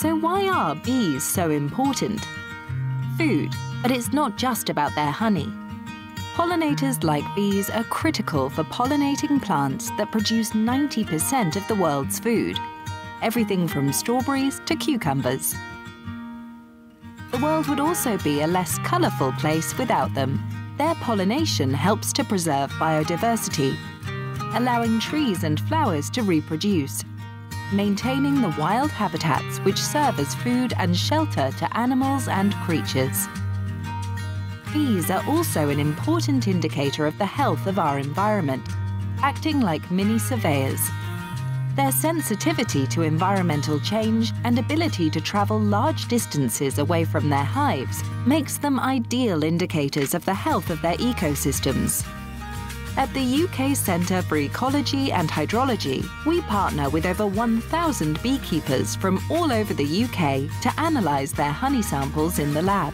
So why are bees so important? Food, but it's not just about their honey. Pollinators like bees are critical for pollinating plants that produce 90% of the world's food, everything from strawberries to cucumbers. The world would also be a less colourful place without them. Their pollination helps to preserve biodiversity, allowing trees and flowers to reproduce, maintaining the wild habitats which serve as food and shelter to animals and creatures. Bees are also an important indicator of the health of our environment, acting like mini surveyors. Their sensitivity to environmental change and ability to travel large distances away from their hives makes them ideal indicators of the health of their ecosystems. At the UK Centre for Ecology and Hydrology, we partner with over 1,000 beekeepers from all over the UK to analyse their honey samples in the lab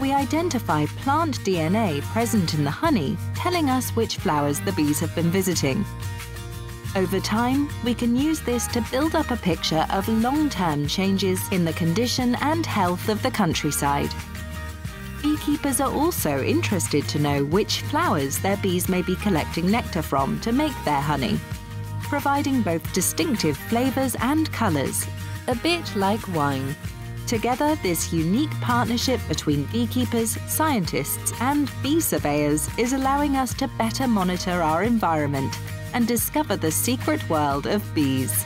we identify plant DNA present in the honey, telling us which flowers the bees have been visiting. Over time, we can use this to build up a picture of long-term changes in the condition and health of the countryside. Beekeepers are also interested to know which flowers their bees may be collecting nectar from to make their honey, providing both distinctive flavours and colours, a bit like wine. Together, this unique partnership between beekeepers, scientists and bee surveyors is allowing us to better monitor our environment and discover the secret world of bees.